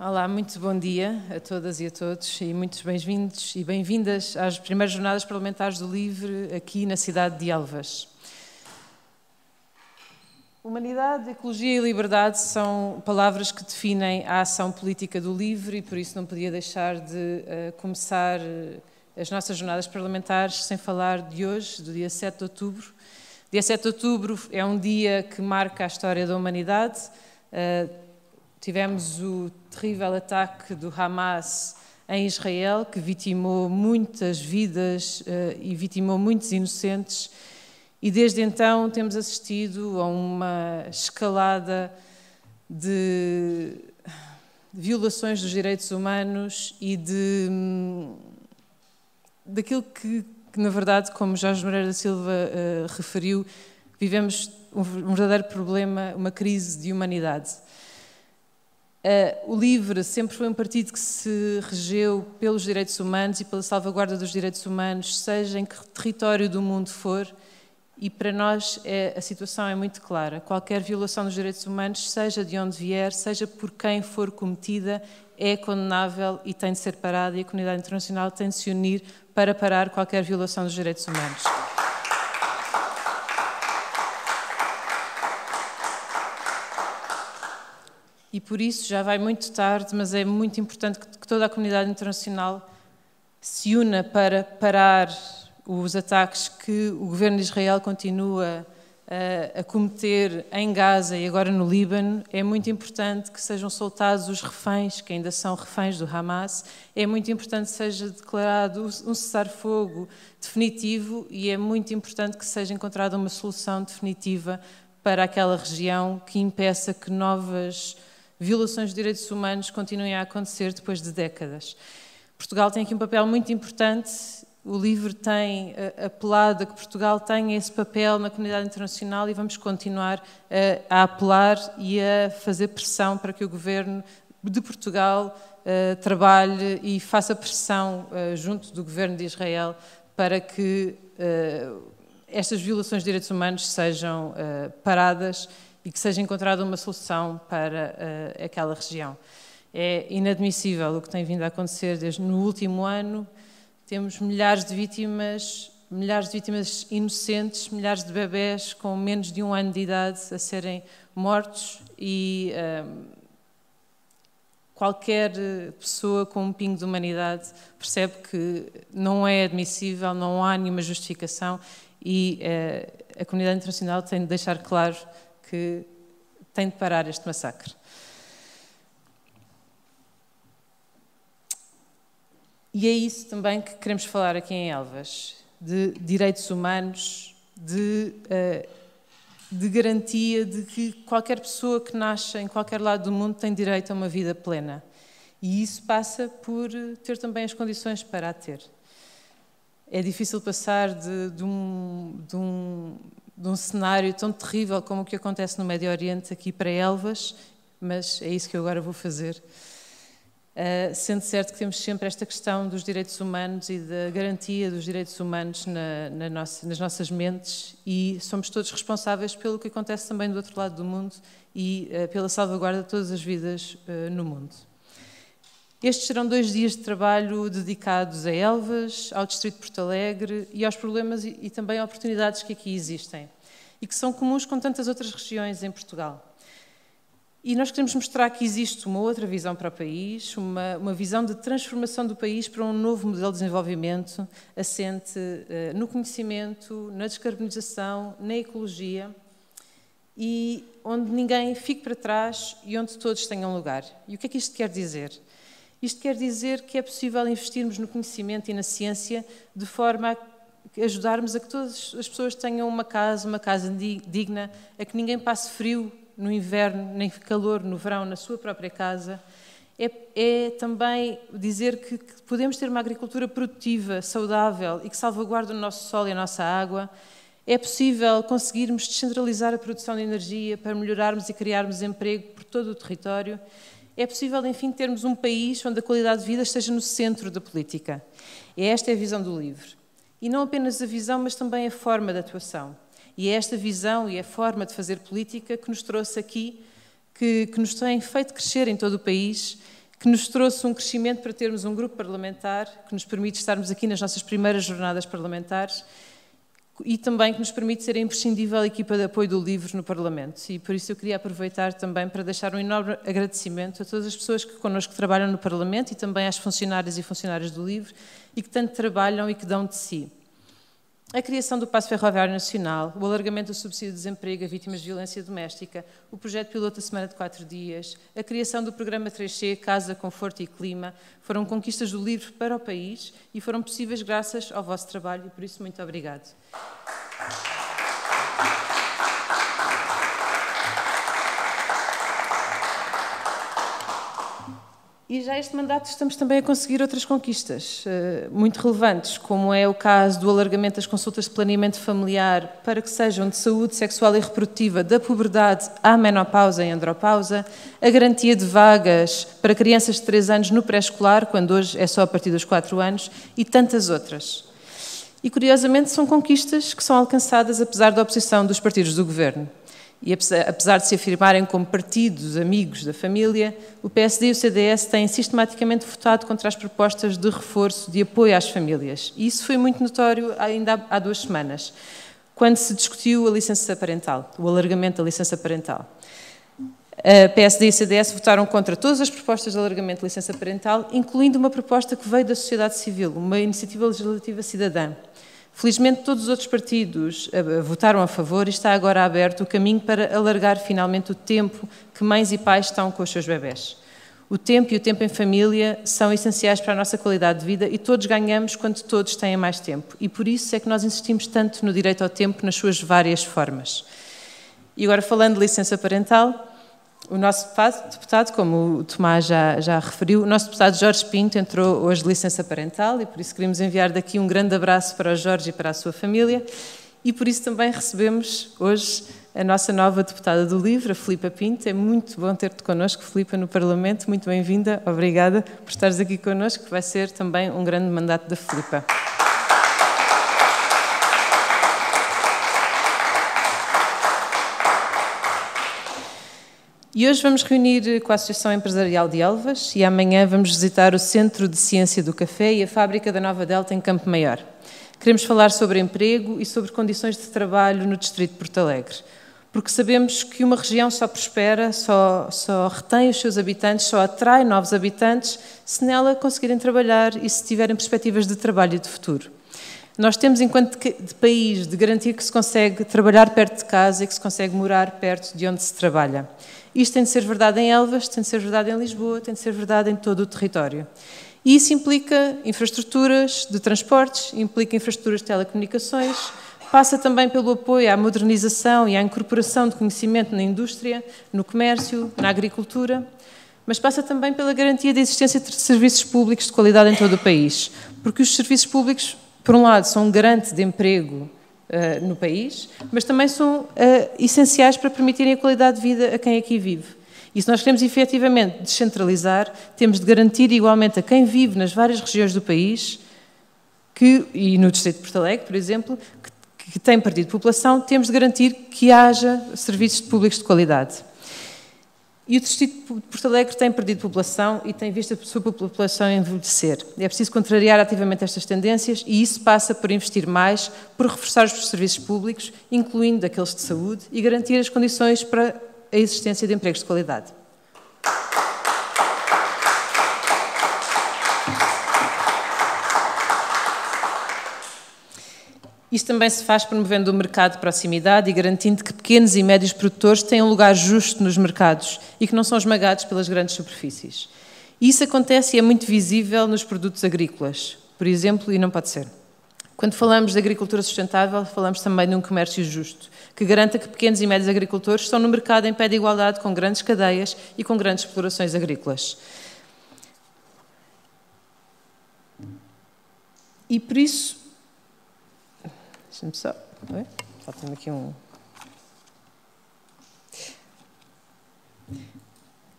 Olá, muito bom dia a todas e a todos e muitos bem-vindos e bem-vindas às primeiras jornadas parlamentares do LIVRE aqui na cidade de Elvas. Humanidade, ecologia e liberdade são palavras que definem a ação política do LIVRE e por isso não podia deixar de uh, começar uh, as nossas jornadas parlamentares sem falar de hoje, do dia 7 de outubro. Dia 7 de outubro é um dia que marca a história da humanidade. Uh, Tivemos o terrível ataque do Hamas em Israel, que vitimou muitas vidas uh, e vitimou muitos inocentes, e desde então temos assistido a uma escalada de violações dos direitos humanos e de hum, daquilo que, que, na verdade, como Jorge Moreira da Silva uh, referiu, vivemos um verdadeiro problema, uma crise de humanidade. Uh, o LIVRE sempre foi um partido que se regeu pelos direitos humanos e pela salvaguarda dos direitos humanos, seja em que território do mundo for, e para nós é, a situação é muito clara. Qualquer violação dos direitos humanos, seja de onde vier, seja por quem for cometida, é condenável e tem de ser parada, e a comunidade internacional tem de se unir para parar qualquer violação dos direitos humanos. E por isso já vai muito tarde, mas é muito importante que toda a comunidade internacional se una para parar os ataques que o governo de Israel continua a, a cometer em Gaza e agora no Líbano. É muito importante que sejam soltados os reféns, que ainda são reféns do Hamas. É muito importante que seja declarado um cessar-fogo definitivo e é muito importante que seja encontrada uma solução definitiva para aquela região que impeça que novas violações de direitos humanos continuem a acontecer depois de décadas. Portugal tem aqui um papel muito importante. O livro tem uh, apelado a que Portugal tenha esse papel na comunidade internacional e vamos continuar uh, a apelar e a fazer pressão para que o governo de Portugal uh, trabalhe e faça pressão junto do governo de Israel para que estas violações de direitos humanos sejam paradas e que seja encontrada uma solução para uh, aquela região. É inadmissível o que tem vindo a acontecer desde no último ano. Temos milhares de vítimas, milhares de vítimas inocentes, milhares de bebés com menos de um ano de idade a serem mortos e uh, qualquer pessoa com um pingo de humanidade percebe que não é admissível, não há nenhuma justificação e uh, a comunidade internacional tem de deixar claro que tem de parar este massacre. E é isso também que queremos falar aqui em Elvas, de direitos humanos, de, uh, de garantia de que qualquer pessoa que nasce em qualquer lado do mundo tem direito a uma vida plena. E isso passa por ter também as condições para a ter. É difícil passar de, de, um, de um, de um cenário tão terrível como o que acontece no Médio Oriente aqui para Elvas, mas é isso que eu agora vou fazer. Uh, sendo certo que temos sempre esta questão dos direitos humanos e da garantia dos direitos humanos na, na nossa, nas nossas mentes e somos todos responsáveis pelo que acontece também do outro lado do mundo e uh, pela salvaguarda de todas as vidas uh, no mundo. Estes serão dois dias de trabalho dedicados a Elvas, ao Distrito de Porto Alegre e aos problemas e, também oportunidades que aqui existem e que são comuns com tantas outras regiões em Portugal. E nós queremos mostrar que existe uma outra visão para o país, uma, uma visão de transformação do país para um novo modelo de desenvolvimento assente uh, no conhecimento, na descarbonização, na ecologia e onde ninguém fique para trás e onde todos tenham lugar. E o que é que isto quer dizer? Isto quer dizer que é possível investirmos no conhecimento e na ciência de forma a ajudarmos a que todas as pessoas tenham uma casa, uma casa digna, a que ninguém passe frio no inverno, nem calor no verão na sua própria casa. É, é também dizer que, que podemos ter uma agricultura produtiva, saudável e que salvaguarde o nosso sol e a nossa água. É possível conseguirmos descentralizar a produção de energia para melhorarmos e criarmos emprego por todo o território é possível, enfim, termos um país onde a qualidade de vida esteja no centro da política. E esta é a visão do livro. E não apenas a visão, mas também a forma de atuação. E é esta visão e a forma de fazer política que nos trouxe aqui, que, que nos tem feito crescer em todo o país, que nos trouxe um crescimento para termos um grupo parlamentar que nos permite estarmos aqui nas nossas primeiras jornadas parlamentares e também que nos permite ser a imprescindível equipa de apoio do livro no Parlamento. E por isso eu queria aproveitar também para deixar um enorme agradecimento a todas as pessoas que connosco trabalham no Parlamento e também às funcionárias e funcionários do livro e que tanto trabalham e que dão de si. A criação do Passo Ferroviário Nacional, o alargamento do subsídio de desemprego a vítimas de violência doméstica, o projeto piloto da Semana de Quatro Dias, a criação do programa 3C Casa, Conforto e Clima, foram conquistas do livro para o país e foram possíveis graças ao vosso trabalho e por isso muito obrigado. E já este mandato estamos também a conseguir outras conquistas uh, muito relevantes, como é o caso do alargamento das consultas de planeamento familiar para que sejam de saúde sexual e reprodutiva da puberdade à menopausa e andropausa, a garantia de vagas para crianças de 3 anos no pré-escolar, quando hoje é só a partir dos 4 anos, e tantas outras. E, curiosamente, são conquistas que são alcançadas apesar da oposição dos partidos do governo. E apesar de se afirmarem como partidos amigos da família, o PSD e o CDS têm sistematicamente votado contra as propostas de reforço de apoio às famílias. E isso foi muito notório ainda há duas semanas, quando se discutiu a licença parental, o alargamento da licença parental. A PSD e o CDS votaram contra todas as propostas de alargamento da licença parental, incluindo uma proposta que veio da sociedade civil, uma iniciativa legislativa cidadã. Felizmente, todos os outros partidos eh, votaram a favor e está agora aberto o caminho para alargar finalmente o tempo que mães e pais estão com os seus bebés. O tempo e o tempo em família são essenciais para a nossa qualidade de vida e todos ganhamos quando todos têm mais tempo. E por isso é que nós insistimos tanto no direito ao tempo nas suas várias formas. E agora, falando de licença parental, o nosso deputado, como o Tomás já, já, referiu, o nosso deputado Jorge Pinto entrou hoje de licença parental e por isso queremos enviar daqui um grande abraço para o Jorge e para a sua família e por isso também recebemos hoje a nossa nova deputada do LIVRE, a Filipa Pinto. É muito bom ter-te connosco, Filipa, no Parlamento. Muito bem-vinda. Obrigada por estares aqui connosco, vai ser também um grande mandato da Filipa. E hoje vamos reunir com a Associação Empresarial de Elvas e amanhã vamos visitar o Centro de Ciência do Café e a fábrica da Nova Delta em Campo Maior. Queremos falar sobre emprego e sobre condições de trabalho no Distrito de Porto Alegre, porque sabemos que uma região só prospera, só, só retém os seus habitantes, só atrai novos habitantes se nela conseguirem trabalhar e se tiverem perspectivas de trabalho e de futuro. Nós temos, enquanto de país, de garantir que se consegue trabalhar perto de casa e que se consegue morar perto de onde se trabalha. Isto tem de ser verdade em Elvas, tem de ser verdade em Lisboa, tem de ser verdade em todo o território. E isso implica infraestruturas de transportes, implica infraestruturas de telecomunicações, passa também pelo apoio à modernização e à incorporação de conhecimento na indústria, no comércio, na agricultura, mas passa também pela garantia da existência de serviços públicos de qualidade em todo o país, porque os serviços públicos, por um lado, são um garante de emprego uh, no país, mas também são uh, essenciais para permitirem a qualidade de vida a quem aqui vive. E se nós queremos efetivamente descentralizar, temos de garantir igualmente a quem vive nas várias regiões do país, que, e no Distrito de Porto Alegre, por exemplo, que, que tem partido de população, temos de garantir que haja serviços públicos de qualidade. E o Distrito de Porto Alegre tem perdido população e tem visto a sua população envelhecer. É preciso contrariar ativamente estas tendências e isso passa por investir mais, por reforçar os serviços públicos, incluindo aqueles de saúde, e garantir as condições para a existência de empregos de qualidade. Isto também se faz promovendo o mercado de proximidade e garantindo que pequenos e médios produtores têm um lugar justo nos mercados e que não são esmagados pelas grandes superfícies. Isso acontece e é muito visível nos produtos agrícolas, por exemplo, e não pode ser. Quando falamos de agricultura sustentável, falamos também de um comércio justo, que garanta que pequenos e médios agricultores estão no mercado em pé de igualdade com grandes cadeias e com grandes explorações agrícolas. E por isso, Deixa-me só. Falta-me aqui um.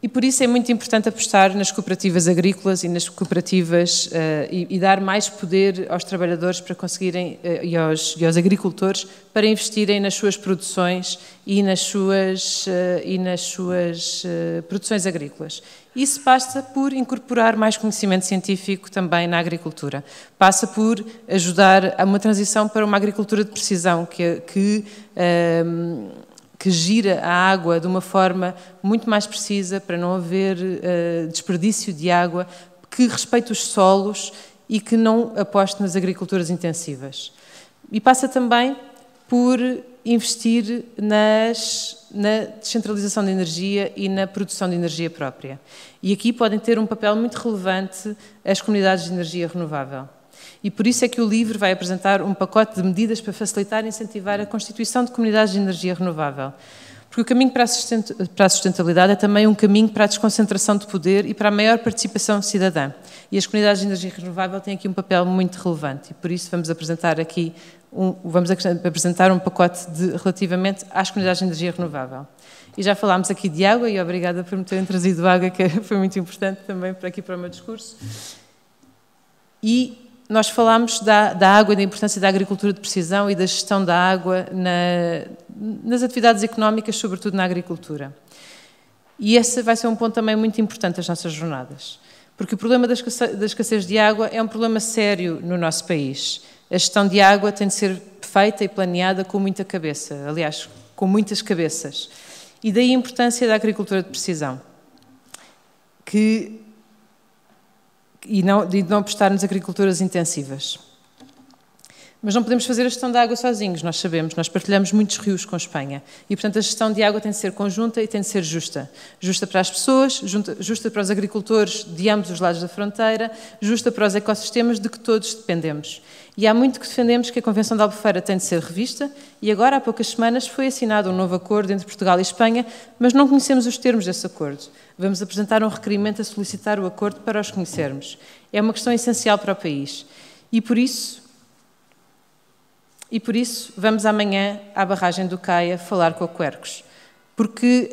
E por isso é muito importante apostar nas cooperativas agrícolas e nas cooperativas uh, e, e, dar mais poder aos trabalhadores para conseguirem uh, e, aos, e, aos, agricultores para investirem nas suas produções e nas suas, uh, e nas suas produções agrícolas. Isso passa por incorporar mais conhecimento científico também na agricultura. Passa por ajudar a uma transição para uma agricultura de precisão que, que que gira a água de uma forma muito mais precisa, para não haver uh, desperdício de água, que respeite os solos e que não aposte nas agriculturas intensivas. E passa também por investir nas, na descentralização de energia e na produção de energia própria. E aqui podem ter um papel muito relevante as comunidades de energia renovável. E por isso é que o LIVRE vai apresentar um pacote de medidas para facilitar e incentivar a constituição de comunidades de energia renovável. Porque o caminho para a sustentabilidade é também um caminho para a desconcentração de poder e para a maior participação cidadã. E as comunidades de energia renovável têm aqui um papel muito relevante e por isso vamos apresentar aqui um, vamos apresentar um pacote de, relativamente às comunidades de energia renovável. E já falámos aqui de água e obrigada por me terem trazido água, que foi muito importante também para aqui para o meu discurso. E nós falámos da, da, água da importância da agricultura de precisão e da gestão da água na, nas atividades económicas, sobretudo na agricultura. E esse vai ser um ponto também muito importante das nossas jornadas. Porque o problema da escassez de água é um problema sério no nosso país. A gestão de água tem de ser feita e planeada com muita cabeça, aliás, com muitas cabeças. E daí a importância da agricultura de precisão, que e não, de não apostar nas agriculturas intensivas. Mas não podemos fazer a gestão da água sozinhos, nós sabemos, nós partilhamos muitos rios com a Espanha. E, portanto, a gestão de água tem de ser conjunta e tem de ser justa. Justa para as pessoas, justa para os agricultores de ambos os lados da fronteira, justa para os ecossistemas de que todos dependemos. E há muito que defendemos que a Convenção de Albufeira tem de ser revista, e agora, há poucas semanas, foi assinado um novo acordo entre Portugal e Espanha, mas não conhecemos os termos desse acordo. Vamos apresentar um requerimento a solicitar o acordo para os conhecermos. É uma questão essencial para o país. E por isso, e por isso vamos amanhã à barragem do Caia falar com a Quercos. Porque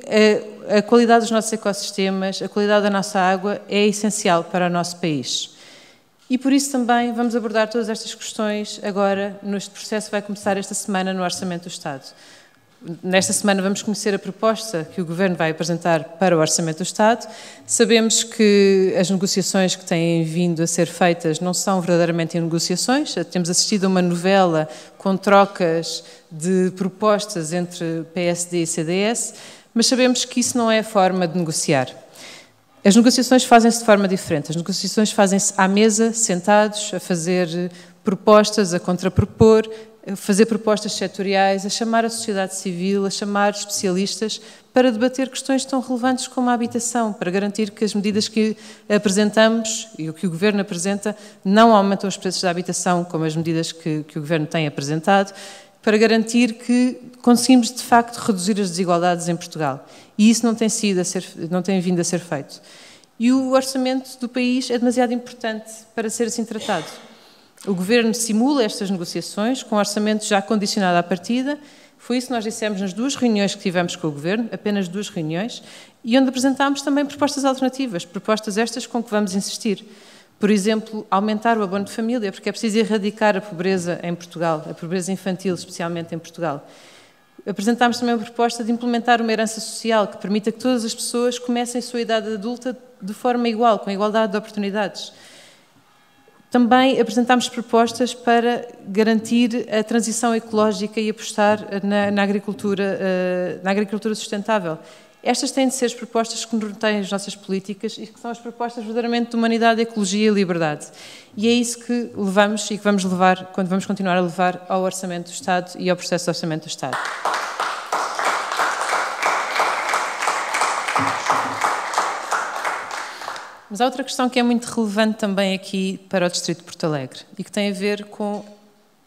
a, a qualidade dos nossos ecossistemas, a qualidade da nossa água é essencial para o nosso país. E por isso também vamos abordar todas estas questões agora, neste processo que vai começar esta semana no Orçamento do Estado. Nesta semana vamos conhecer a proposta que o Governo vai apresentar para o Orçamento do Estado. Sabemos que as negociações que têm vindo a ser feitas não são verdadeiramente negociações. Temos assistido a uma novela com trocas de propostas entre PSD e CDS, mas sabemos que isso não é a forma de negociar. As negociações fazem-se de forma diferente. As negociações fazem-se à mesa, sentados, a fazer propostas, a contrapropor, fazer propostas setoriais, a chamar a sociedade civil, a chamar especialistas para debater questões tão relevantes como a habitação, para garantir que as medidas que apresentamos e o que o Governo apresenta não aumentam os preços da habitação, como as medidas que, que o Governo tem apresentado, para garantir que conseguimos de facto reduzir as desigualdades em Portugal. E isso não tem, sido ser, não tem vindo a ser feito. E o orçamento do país é demasiado importante para ser assim tratado. O Governo simula estas negociações com orçamento já condicionado à partida. Foi isso que nós dissemos nas duas reuniões que tivemos com o Governo, apenas duas reuniões, e onde apresentámos também propostas alternativas, propostas estas com que vamos insistir. Por exemplo, aumentar o abono de família, porque é preciso erradicar a pobreza em Portugal, a pobreza infantil, especialmente em Portugal. Apresentámos também a proposta de implementar uma herança social que permita que todas as pessoas comecem a sua idade adulta de forma igual, com igualdade de oportunidades. Também apresentámos propostas para garantir a transição ecológica e apostar na, na, agricultura, uh, na agricultura sustentável. Estas têm de ser as propostas que norteiam as nossas políticas e que são as propostas verdadeiramente de humanidade, ecologia e liberdade. E é isso que levamos e que vamos levar, quando vamos continuar a levar ao Orçamento do Estado e ao processo de Orçamento do Estado. Mas há outra questão que é muito relevante também aqui para o Distrito de Porto Alegre e que tem a ver com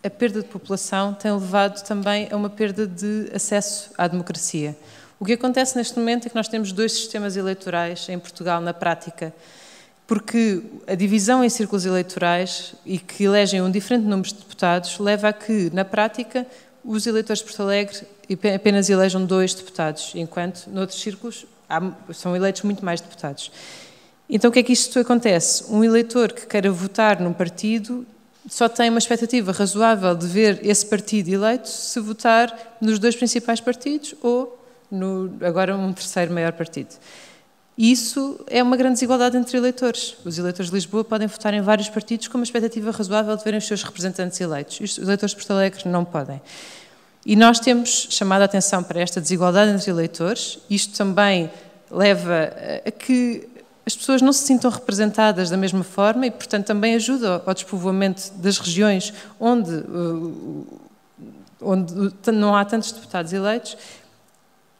a perda de população tem levado também a uma perda de acesso à democracia. O que acontece neste momento é que nós temos dois sistemas eleitorais em Portugal na prática, porque a divisão em círculos eleitorais e que elegem um diferente número de deputados leva a que, na prática, os eleitores de Porto Alegre apenas elejam dois deputados, enquanto noutros círculos há, são eleitos muito mais deputados. Então, o que é que isto acontece? Um eleitor que queira votar num partido só tem uma expectativa razoável de ver esse partido eleito se votar nos dois principais partidos ou no, agora um terceiro maior partido. Isso é uma grande desigualdade entre eleitores. Os eleitores de Lisboa podem votar em vários partidos com uma expectativa razoável de verem os seus representantes eleitos. Os eleitores de Porto Alegre não podem. E nós temos chamado a atenção para esta desigualdade entre eleitores. Isto também leva a que as pessoas não se sintam representadas da mesma forma e, portanto, também ajuda ao despovoamento das regiões onde, onde não há tantos deputados eleitos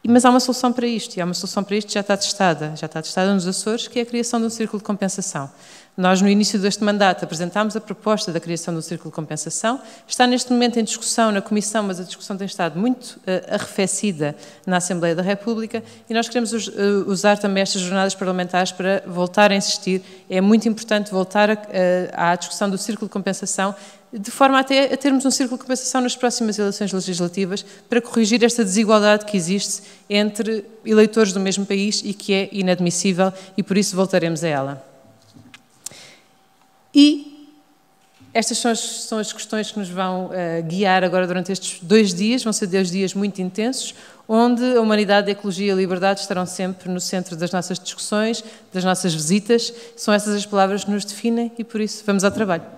mas há uma solução para isto, e há uma solução para isto que já está testada, já está testada nos Açores, que é a criação de um círculo de compensação. Nós, no início deste mandato, apresentámos a proposta da criação um círculo de compensação. Está neste momento em discussão na Comissão, mas a discussão tem estado muito uh, arrefecida na Assembleia da República e nós queremos us, uh, usar também estas jornadas parlamentares para voltar a insistir. É muito importante voltar a, uh, à discussão do círculo de compensação de forma até a termos um círculo de compensação nas próximas eleições legislativas para corrigir esta desigualdade que existe entre eleitores do mesmo país e que é inadmissível e por isso voltaremos a ela. E estas são as, são as questões que nos vão uh, guiar agora durante estes dois dias, vão ser dois dias muito intensos, onde a humanidade, a ecologia e a liberdade estarão sempre no centro das nossas discussões, das nossas visitas. São essas as palavras que nos definem e por isso vamos ao trabalho.